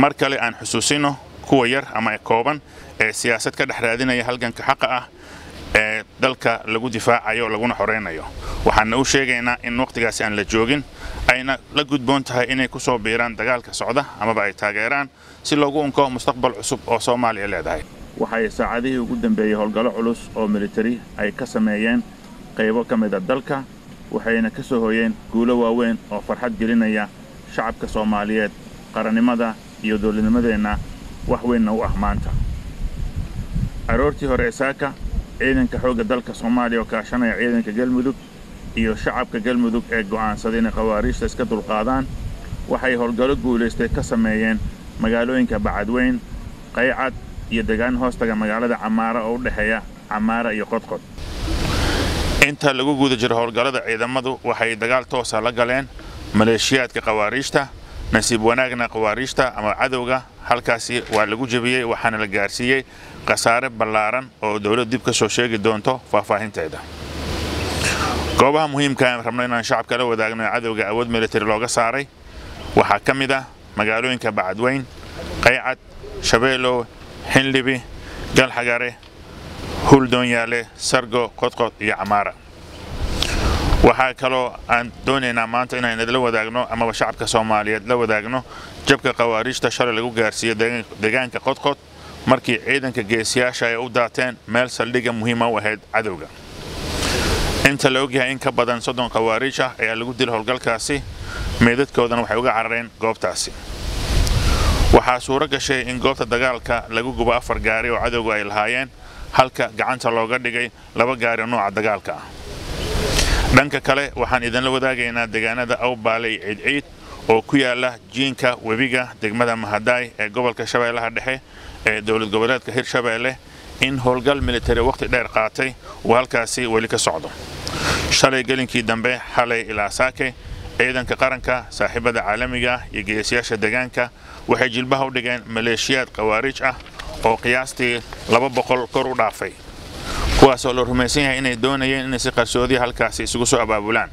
mar kale aan xusuusino kuwa yar ama kooban ee siyaasad ka dhex raadinaya halganka xaqa ah ee dalka lagu difaacayo laguna xoreynayo. Waxaana u sheegaynaa in wakhtigaasi aan la joogin ayna la gudboon tahay inay ku soo biiraan dagaalka socda amaba ay taageeraan si loogu unko mustaqbal cusub oo soomaaliya leedahay. Waxay saacadihii ugu dambeeyey howlgallo culus oo militari ay ka sameeyeen qaybo ka mida dalka waxayna ka soo hoyeen guulo waaweyn oo farxad gelinaya shacabka soomaaliyeed qarannimada iyo dowladnimadeenna wax weynna u ah maanta. Aroortii hore ee saaka ciidanka xoogga dalka soomaaliya oo kaashanaya ciidanka galmudug iyo shacabka galmudug ee go'aansaday inay khawaariijta iska dulqaadaan waxay howlgallo guulaystay ka sameeyeen magaalooyinka bacadweyn qaycad iyo degaan hoostaga magaalada camaara oo u dhexeeya camaara iyo qodqod. Inta lagu guda jiro howlgallada ciidamadu waxay dagaal toosa la galeen maleeshiyaadka khawaariijta nasiib wanaagna khawaariijta ama cadowga. Halkaasi waa lagu jebiyey waxaana la gaarsiiyey khasaare ballaaran oo dowlad dib ka soo sheegi doonto faahfaahinteeda. Goobaha muhiimka aan rabno inaan shacabka la wadaagno cadowga awood militari looga saaray waxaa ka mid ah magaalooyinka bacadweyn qaycad shabeelow xinlibi galxagare huldoonyaale sargo qodqod iyo camaara waxaa kaloo aan doonaynaa maanta inaan idinla wadaagno amaba shacabka soomaaliyeed la wadaagno jabka khawaariijta shalay lagu gaarsiiyo deegaanka qodqod markii ciidanka geesiyaasha ay u daateen meel saldhigga muhiima u ahayd cadowga. Inta la ogyahay in ka badan soddon khawaariij ah ayaa lagu dila howlgalkaasi meedadkoodana waxay uga carareen goobtaasi. Waxaa suuro gashay in goobta dagaalka lagu gubo afar gaari oo cadowga ay lahaayeen halka gacanta looga dhigay laba gaari oo nooca dagaalka ah dhanka kale waxaan idinla wadaagaynaa deegaanada awbaale iyo ciidciid oo ku yaalla jiinka webiga degmada mahadaay ee gobolka shabeellaha dhexe ee dowlad goboleedka hirshabeelle in howlgal militari wakhti dheer qaatay uu halkaasi weli ka socdo. Shalay gelinkii dambe xalay ilaa saake ciidanka qaranka saaxiibada caalamiga iyo geesiyaasha deegaanka waxay jilbaha u dhigeen maleeshiyaad khawaariij ah oo qiyaastii laba boqol kor u dhaafay kuwaasoo la rumaysan yahay inay doonayeen inay si qarsoodiya halkaasi isugu soo abaabulaan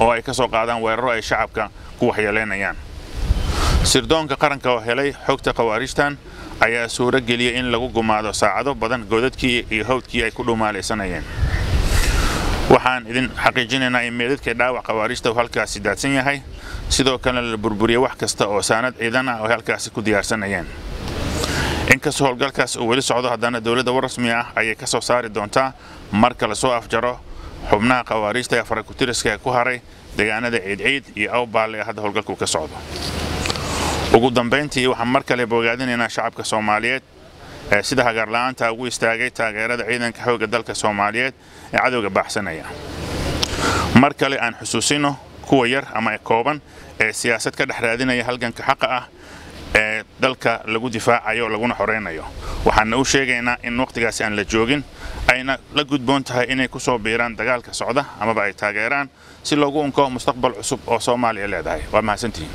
oo ay ka soo qaadaan weeraro ay shacabka ku waxyeelaynayaan sirdoonka qaranka oo helay xogta khawaariijtan ayaa suuro geliyey in lagu gumaado saacado badan godadkii iyo hawdkii ay ku dhumaalaysanayeen waxaan idin xaqiijinaynaa in meedadkii dhaawac khawaariijta uu halkaasi daadsan yahay sidoo kalena la burburiyey wax kasta oo saanad ciidan ah oo halkaasi ku diyaarsanayeen inkastoo howlgalkaas uu weli socdo haddana dowladda war ah ayay ka soo saari doontaa marka la soo afjaro xubnaha khawaariijta ee farakutiriska ku haray deegaanada ciidciid iyo awbaal ee hadda howlgalku ka socdo. Ugu dambayntii waxaan mar kale bogaadinaynaa shacabka soomaaliyeed ee sida hagaarla'aanta ugu istaagay taageerada ciidanka xoogga dalka soomaaliyeed ee cadowga baaxsanaya. Mar kale aan xusuusino kuwa yar ama kooban ee siyaasad ka dhex raadinaya halganka xaqa ah dalka lagu difaacayo laguna xoreynayo. Waxaana u sheegaynaa in wakhtigaasi aan la joogin ayna la gudboon tahay inay ku soo biiraan dagaalka socda amaba ay taageeraan si loogu unko mustaqbal cusub oo soomaaliya leedahay. Waa mahadsantihiin